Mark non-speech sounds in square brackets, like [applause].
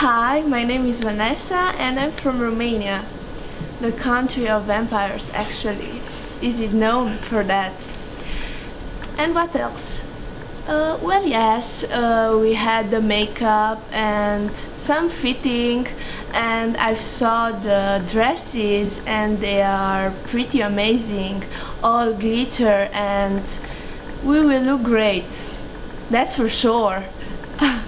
Hi, my name is Vanessa and I'm from Romania. The country of vampires, actually. Is it known for that? And what else? Uh, well, yes, uh, we had the makeup and some fitting, and I saw the dresses, and they are pretty amazing, all glitter, and we will look great. That's for sure. [laughs]